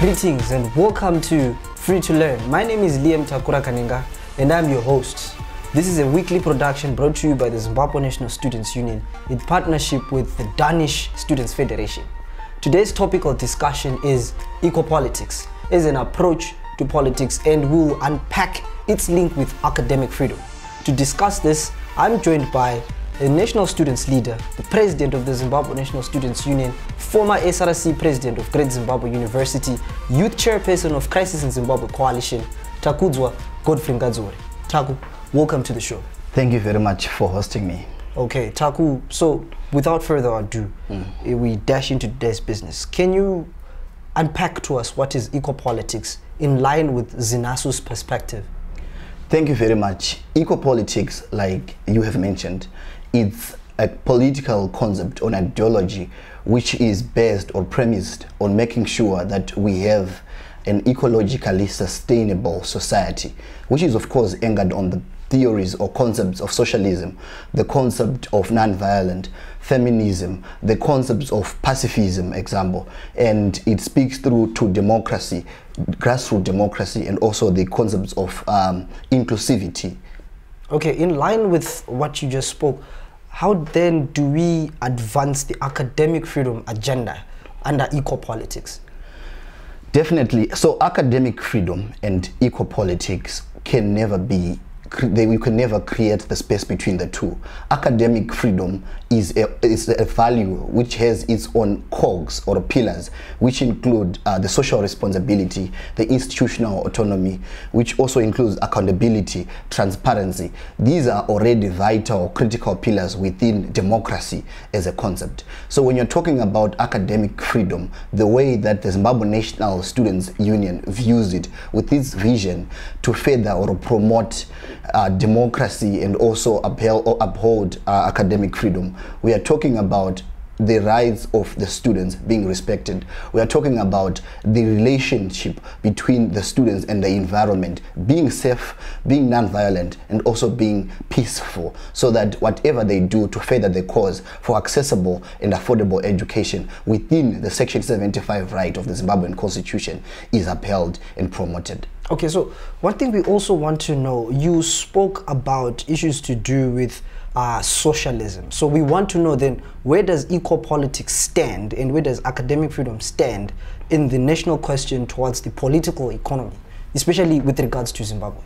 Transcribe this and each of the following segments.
Greetings and welcome to Free to Learn. My name is Liam Takura Kaninga and I'm your host. This is a weekly production brought to you by the Zimbabwe National Students Union in partnership with the Danish Students Federation. Today's topical discussion is eco-politics as an approach to politics and we'll unpack its link with academic freedom. To discuss this, I'm joined by a national students leader, the president of the Zimbabwe National Students Union, former SRC president of Great Zimbabwe University, youth chairperson of Crisis in Zimbabwe Coalition, Takudzwa Godfrey Ngadziore. Taku, welcome to the show. Thank you very much for hosting me. Okay, Taku, so without further ado, mm. we dash into today's business. Can you unpack to us what is eco-politics in line with ZINASU's perspective? Thank you very much. Eco-politics, like you have mentioned, it's a political concept or ideology which is based or premised on making sure that we have an ecologically sustainable society, which is of course anchored on the theories or concepts of socialism, the concept of non-violent, feminism, the concepts of pacifism, example, and it speaks through to democracy, grassroots democracy, and also the concepts of um, inclusivity. Okay, in line with what you just spoke, how then do we advance the academic freedom agenda under eco-politics? Definitely. So academic freedom and eco-politics can never be they, we can never create the space between the two. Academic freedom is a, is a value which has its own cogs or pillars, which include uh, the social responsibility, the institutional autonomy, which also includes accountability, transparency. These are already vital critical pillars within democracy as a concept. So when you're talking about academic freedom, the way that the Zimbabwe National Students Union views it with its vision to further or promote uh, democracy and also uphold, uphold uh, academic freedom. We are talking about the rights of the students being respected. We are talking about the relationship between the students and the environment being safe, being non-violent, and also being peaceful so that whatever they do to further the cause for accessible and affordable education within the Section 75 right of the Zimbabwean Constitution is upheld and promoted. Okay, so one thing we also want to know, you spoke about issues to do with uh, socialism. So we want to know then where does eco-politics stand and where does academic freedom stand in the national question towards the political economy, especially with regards to Zimbabwe?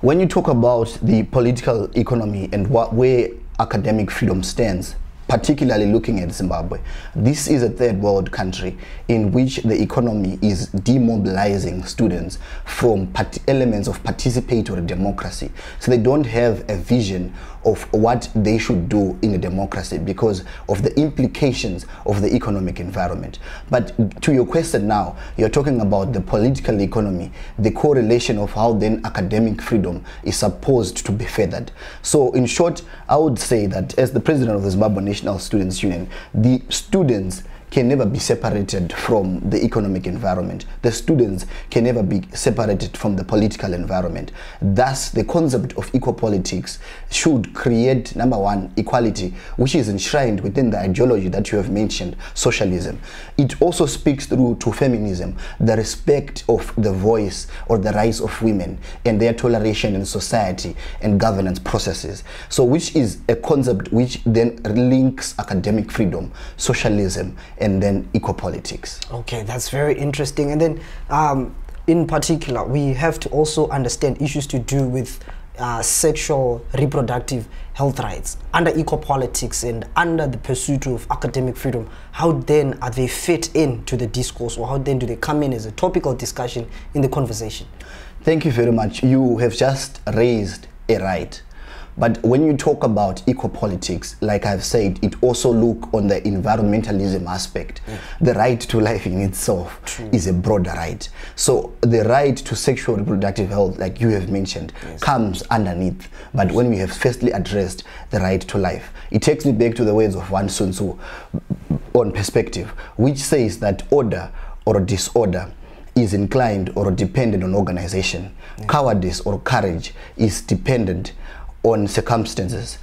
When you talk about the political economy and what where academic freedom stands, particularly looking at Zimbabwe. This is a third world country in which the economy is demobilizing students from elements of participatory democracy. So they don't have a vision of what they should do in a democracy because of the implications of the economic environment. But to your question now, you're talking about the political economy, the correlation of how then academic freedom is supposed to be feathered. So in short, I would say that as the president of the Zimbabwe National Students Union, the students can never be separated from the economic environment. The students can never be separated from the political environment. Thus, the concept of eco-politics should create, number one, equality, which is enshrined within the ideology that you have mentioned, socialism. It also speaks through to feminism, the respect of the voice or the rights of women and their toleration in society and governance processes. So, which is a concept which then links academic freedom, socialism, and then eco-politics. Okay, that's very interesting. And then um, in particular, we have to also understand issues to do with uh, sexual reproductive health rights under eco-politics and under the pursuit of academic freedom how then are they fit into the discourse or how then do they come in as a topical discussion in the conversation thank you very much you have just raised a right but when you talk about eco-politics, like I've said, it also look on the environmentalism aspect. Mm. The right to life in itself True. is a broader right. So the right to sexual reproductive health, like you have mentioned, yes. comes underneath. But when we have firstly addressed the right to life, it takes me back to the words of Wan Sun Tzu on perspective, which says that order or disorder is inclined or dependent on organization. Yeah. Cowardice or courage is dependent on circumstances.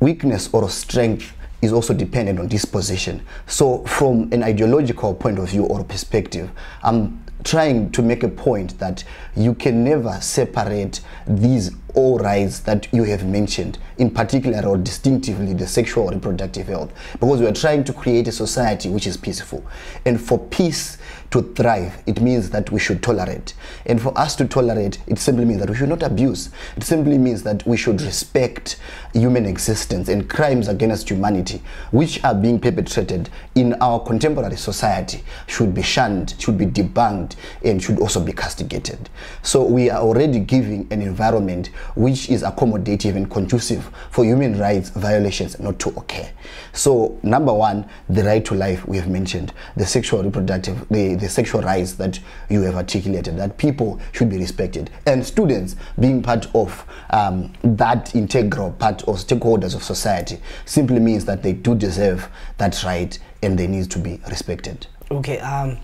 Weakness or strength is also dependent on disposition. So from an ideological point of view or perspective, I'm trying to make a point that you can never separate these all rights that you have mentioned, in particular or distinctively the sexual reproductive health, because we are trying to create a society which is peaceful. And for peace to thrive, it means that we should tolerate. And for us to tolerate, it simply means that we should not abuse. It simply means that we should respect human existence and crimes against humanity, which are being perpetrated in our contemporary society, should be shunned, should be debunked, and should also be castigated. So we are already giving an environment which is accommodative and conducive for human rights violations not to occur. So number one, the right to life we have mentioned, the sexual reproductive, the, the sexual rights that you have articulated, that people should be respected. And students being part of um, that integral part of stakeholders of society simply means that they do deserve that right and they need to be respected. Okay, um,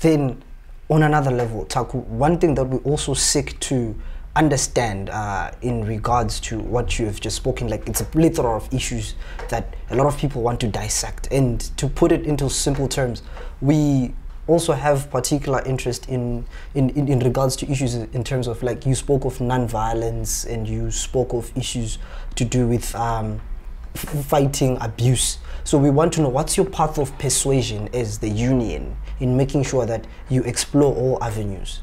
then on another level, Taku, one thing that we also seek to understand uh, in regards to what you have just spoken like it's a plethora of issues that a lot of people want to dissect. And to put it into simple terms we also have particular interest in, in, in, in regards to issues in terms of like you spoke of non-violence and you spoke of issues to do with um, fighting abuse. So we want to know what's your path of persuasion as the union in making sure that you explore all avenues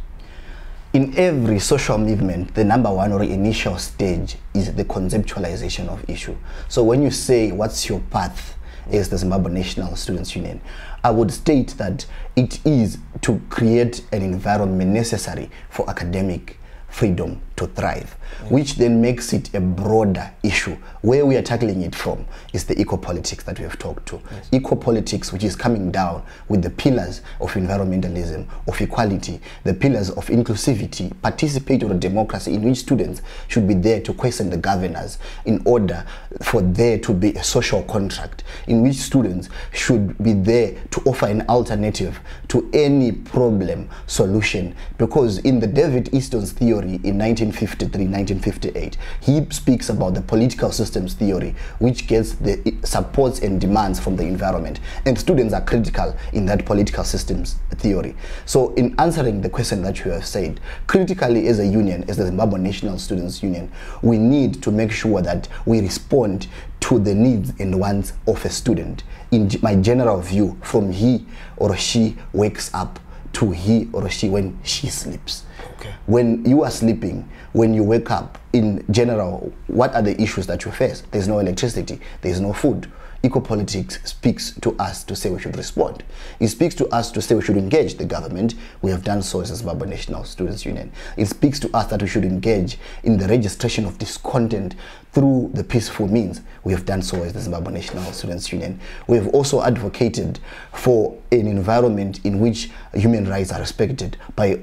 in every social movement, the number one or initial stage is the conceptualization of issue. So when you say, what's your path as the Zimbabwe National Students Union, I would state that it is to create an environment necessary for academic freedom to thrive, yeah. which then makes it a broader issue. Where we are tackling it from is the eco-politics that we have talked to. Yes. Eco-politics, which is coming down with the pillars of environmentalism, of equality, the pillars of inclusivity, participatory democracy, in which students should be there to question the governors in order for there to be a social contract, in which students should be there to offer an alternative to any problem solution. Because in the David Easton's theory in 1953, 1958, he speaks about the political systems theory, which gets the supports and demands from the environment. And students are critical in that political systems theory. So in answering the question that you have said, critically as a union, as the Zimbabwe National Students Union, we need to make sure that we respond to the needs and wants of a student. In my general view, from he or she wakes up to he or she when she sleeps. Okay. When you are sleeping, when you wake up, in general, what are the issues that you face? There's no electricity, there's no food. Eco-politics speaks to us to say we should respond. It speaks to us to say we should engage the government. We have done so as the Zimbabwe National Students Union. It speaks to us that we should engage in the registration of this content through the peaceful means. We have done so as the Zimbabwe National Students Union. We have also advocated for an environment in which human rights are respected by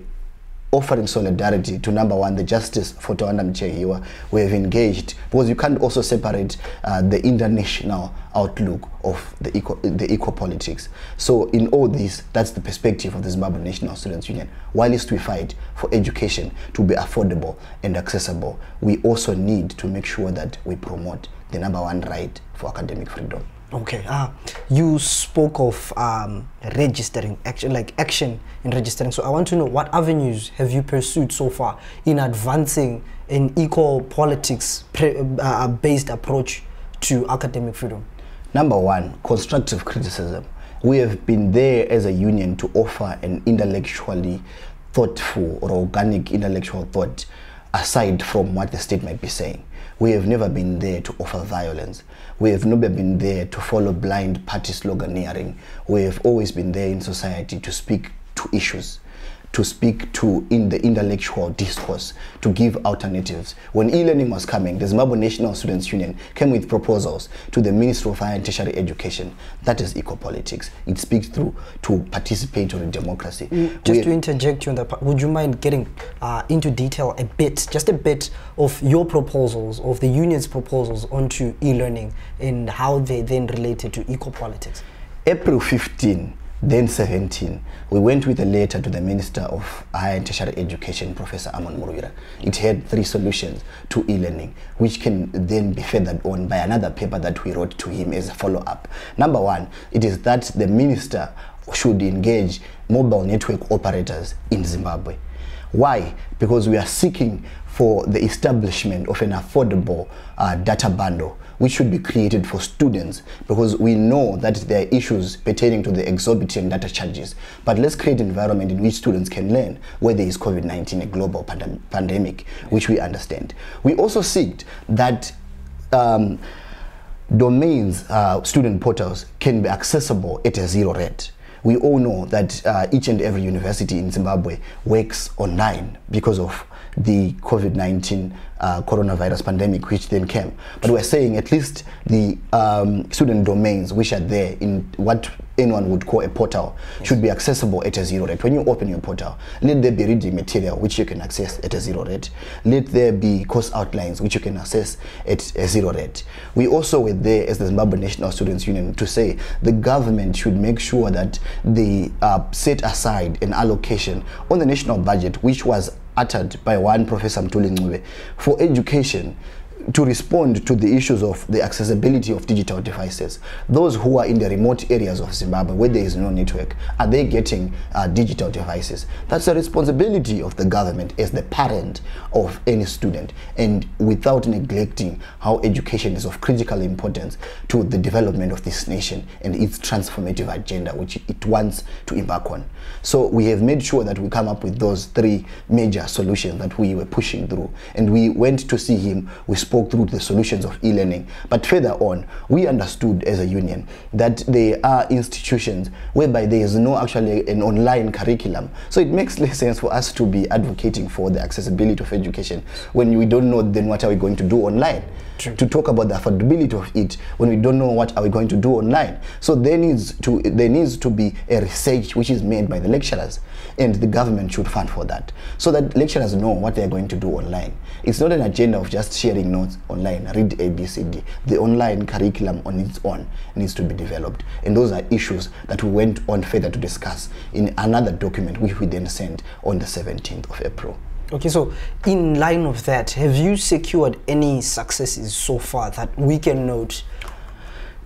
offering solidarity to number one, the justice for Tawanda Muchehiwa. We have engaged because you can't also separate uh, the international outlook of the eco, the eco politics. So in all this, that's the perspective of the Zimbabwe National Students Union. Whilst we fight for education to be affordable and accessible, we also need to make sure that we promote the number one right for academic freedom. Okay. Uh, you spoke of um, registering, action, like action in registering. So I want to know what avenues have you pursued so far in advancing an eco-politics uh, based approach to academic freedom? Number one, constructive criticism. We have been there as a union to offer an intellectually thoughtful or organic intellectual thought aside from what the state might be saying. We have never been there to offer violence. We have never been there to follow blind party sloganeering. We have always been there in society to speak to issues to speak to in the intellectual discourse, to give alternatives. When e-learning was coming, the Zimbabwe National Students Union came with proposals to the Ministry of Higher and Tertiary Education. That is eco-politics. It speaks through to participatory democracy. Mm, just we to interject you on that, would you mind getting uh, into detail a bit, just a bit of your proposals, of the union's proposals onto e-learning and how they then related to eco-politics? April 15, then 17, we went with a letter to the Minister of Higher and Tertiary Education, Professor Amon Murwira. It had three solutions to e-learning, which can then be furthered on by another paper that we wrote to him as a follow-up. Number one, it is that the Minister should engage mobile network operators in Zimbabwe. Why? Because we are seeking for the establishment of an affordable uh, data bundle which should be created for students because we know that there are issues pertaining to the exorbitant data charges. But let's create an environment in which students can learn where there is COVID-19, a global pandem pandemic, which we understand. We also seek that um, domains, uh, student portals can be accessible at a zero rate we all know that uh, each and every university in Zimbabwe works online because of the COVID-19 uh, coronavirus pandemic which then came. But we're saying at least the um, student domains which are there in what anyone would call a portal should be accessible at a zero rate. When you open your portal, let there be reading material which you can access at a zero rate. Let there be course outlines which you can access at a zero rate. We also were there as the Zimbabwe National Students Union to say the government should make sure that they uh, set aside an allocation on the national budget which was uttered by one Professor Mthuli for education to respond to the issues of the accessibility of digital devices. Those who are in the remote areas of Zimbabwe where there is no network, are they getting uh, digital devices? That's the responsibility of the government as the parent of any student and without neglecting how education is of critical importance to the development of this nation and its transformative agenda which it wants to embark on. So we have made sure that we come up with those three major solutions that we were pushing through and we went to see him, we spoke spoke through the solutions of e-learning. But further on, we understood as a union that there are institutions whereby there is no actually an online curriculum. So it makes less sense for us to be advocating for the accessibility of education when we don't know then what are we going to do online. True. to talk about the affordability of it when we don't know what are we going to do online. So there needs to there needs to be a research which is made by the lecturers and the government should fund for that so that lecturers know what they're going to do online. It's not an agenda of just sharing notes online, read ABCD. The online curriculum on its own needs to be developed. And those are issues that we went on further to discuss in another document which we then sent on the 17th of April. Okay, so in line of that, have you secured any successes so far that we can note?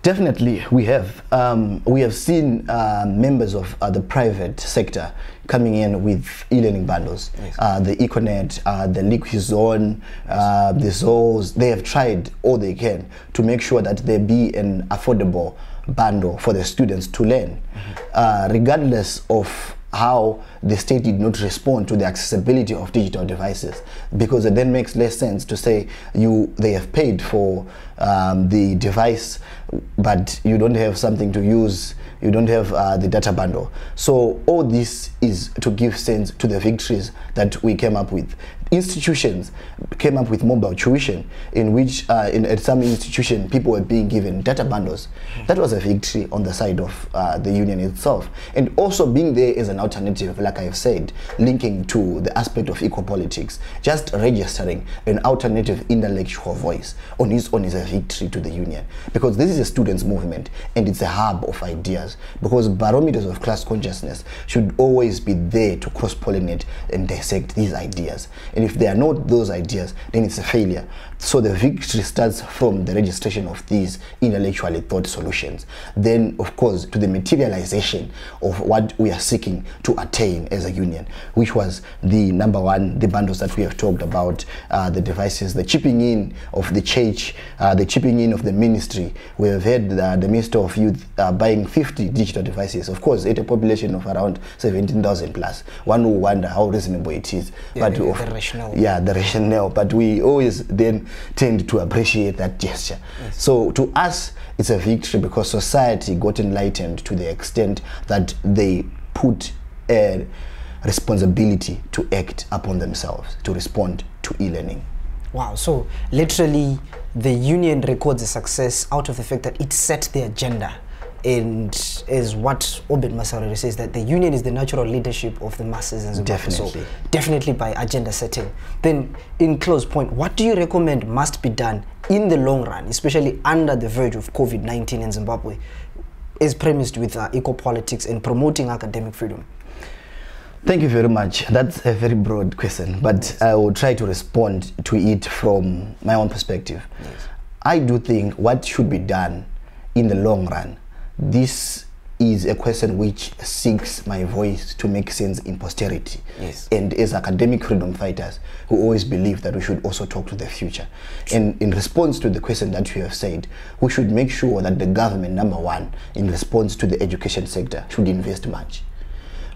Definitely, we have. Um, we have seen uh, members of uh, the private sector coming in with e-learning bundles. Yes. Uh, the Econet, uh, the Liquizone, uh, the Zoos, they have tried all they can to make sure that there be an affordable bundle for the students to learn, mm -hmm. regardless of how the state did not respond to the accessibility of digital devices because it then makes less sense to say you they have paid for um, the device but you don't have something to use. You don't have uh, the data bundle. So all this is to give sense to the victories that we came up with institutions came up with mobile tuition in which uh, in, at some institution people were being given data bundles. That was a victory on the side of uh, the union itself. And also being there as an alternative, like I have said, linking to the aspect of eco-politics, just registering an alternative intellectual voice on its own is a victory to the union. Because this is a students' movement and it's a hub of ideas. Because barometers of class consciousness should always be there to cross-pollinate and dissect these ideas. If they are not those ideas, then it's a failure. So the victory starts from the registration of these intellectually thought solutions. Then, of course, to the materialization of what we are seeking to attain as a union, which was the number one, the bundles that we have talked about, uh, the devices, the chipping in of the church, uh, the chipping in of the ministry. We have had the, the Minister of Youth uh, buying 50 digital devices. Of course, at a population of around 17,000 plus. One will wonder how reasonable it is. Yeah, but of, rationale. Yeah, the rationale. But we always then tend to appreciate that gesture. Yes. So to us, it's a victory because society got enlightened to the extent that they put a responsibility to act upon themselves, to respond to e-learning. Wow, so literally the union records a success out of the fact that it set the agenda and is what Obert Masaraure says that the union is the natural leadership of the masses in Zimbabwe. Definitely. So definitely by agenda setting. Then in close point, what do you recommend must be done in the long run, especially under the verge of COVID-19 in Zimbabwe, is premised with uh, eco-politics and promoting academic freedom? Thank you very much. That's a very broad question, but yes. I will try to respond to it from my own perspective. Yes. I do think what should be done in the long run this is a question which seeks my voice to make sense in posterity. Yes. And as academic freedom fighters, who always believe that we should also talk to the future. And in response to the question that you have said, we should make sure that the government, number one, in response to the education sector, should invest much.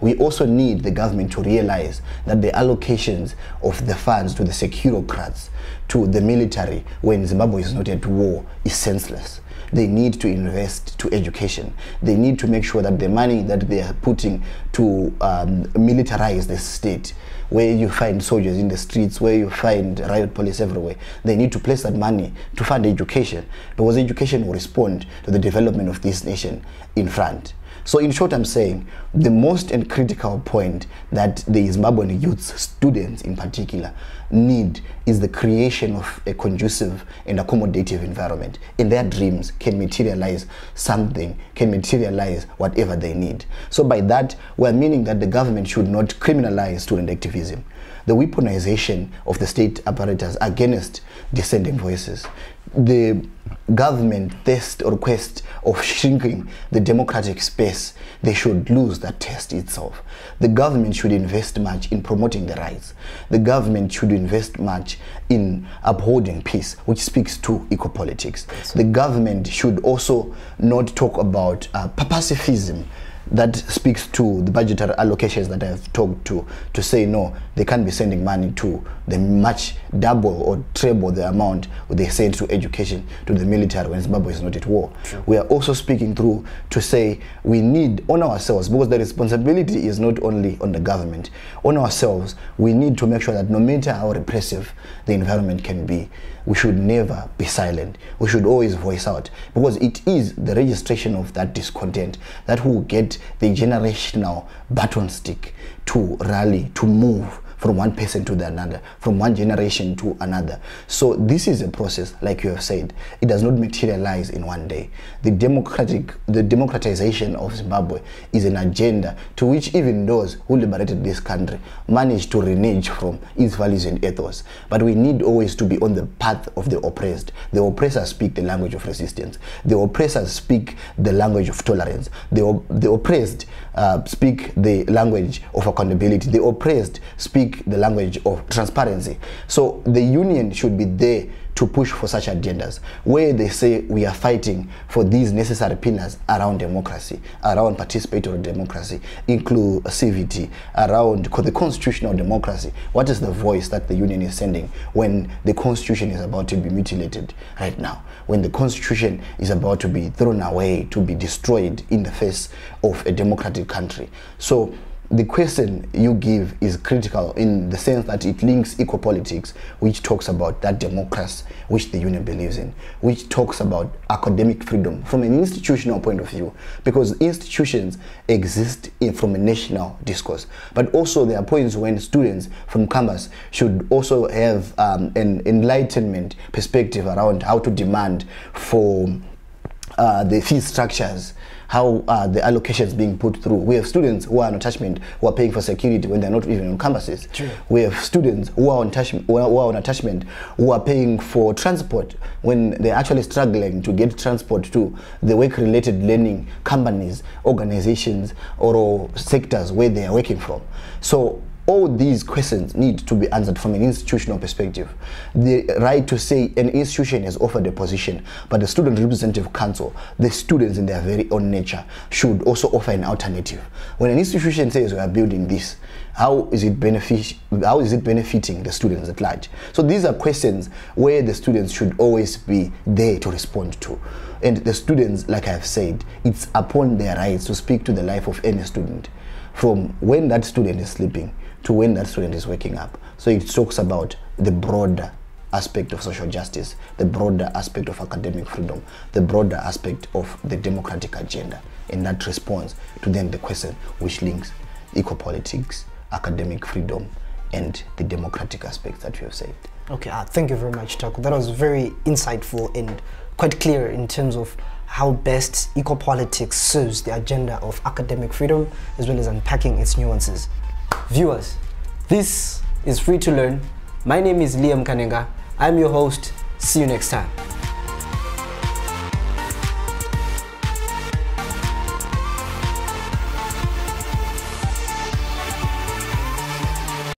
We also need the government to realize that the allocations of the funds to the securocrats, to the military, when Zimbabwe is not at war, is senseless. They need to invest to education. They need to make sure that the money that they are putting to um, militarize the state, where you find soldiers in the streets, where you find riot police everywhere, they need to place that money to fund education because education will respond to the development of this nation in front. So in short, I'm saying the most and critical point that the Zimbabwean youths, students in particular, need is the creation of a conducive and accommodative environment. In their dreams can materialize something, can materialize whatever they need. So by that, we're meaning that the government should not criminalize student activism. The weaponization of the state apparatus against dissenting voices. The government thirst or quest of shrinking the democratic space, they should lose that test itself. The government should invest much in promoting the rights. The government should invest much in upholding peace, which speaks to eco-politics. The government should also not talk about uh, pacifism, that speaks to the budgetary allocations that I've talked to to say no, they can't be sending money to the much double or treble the amount they send to education to the military when Zimbabwe is not at war. True. We are also speaking through to say we need on ourselves because the responsibility is not only on the government. On ourselves, we need to make sure that no matter how repressive the environment can be, we should never be silent. We should always voice out because it is the registration of that discontent that will get the generational baton stick to rally, to move from one person to the another, from one generation to another. So this is a process, like you have said, it does not materialize in one day. The democratic, the democratization of Zimbabwe is an agenda to which even those who liberated this country managed to renege from its values and ethos. But we need always to be on the path of the oppressed. The oppressors speak the language of resistance. The oppressors speak the language of tolerance. The, the oppressed uh, speak the language of accountability. The oppressed speak the language of transparency. So the union should be there to push for such agendas where they say we are fighting for these necessary pillars around democracy, around participatory democracy, inclusivity, around the constitutional democracy. What is the voice that the union is sending when the constitution is about to be mutilated right now? When the constitution is about to be thrown away, to be destroyed in the face of a democratic country. So the question you give is critical in the sense that it links eco-politics, which talks about that democracy which the union believes in, which talks about academic freedom from an institutional point of view, because institutions exist in, from a national discourse. But also there are points when students from campus should also have um, an enlightenment perspective around how to demand for uh, the fee structures how are the allocations being put through. We have students who are on attachment who are paying for security when they're not even on campuses. True. We have students who are on attachment who are, who are on attachment who are paying for transport when they're actually struggling to get transport to the work-related learning companies, organizations, or sectors where they are working from. So all these questions need to be answered from an institutional perspective. The right to say an institution has offered a position, but the Student Representative Council, the students in their very own nature, should also offer an alternative. When an institution says we are building this, how is it benefit, how is it benefiting the students at large? So these are questions where the students should always be there to respond to. And the students, like I've said, it's upon their rights to speak to the life of any student from when that student is sleeping to when that student is waking up. So it talks about the broader aspect of social justice, the broader aspect of academic freedom, the broader aspect of the democratic agenda. And that responds to then the question which links eco-politics, academic freedom, and the democratic aspects that you have said. Okay, uh, thank you very much, Taku. That was very insightful and quite clear in terms of how best eco-politics serves the agenda of academic freedom as well as unpacking its nuances. Viewers, this is Free to Learn. My name is Liam Kanenga. I'm your host. See you next time.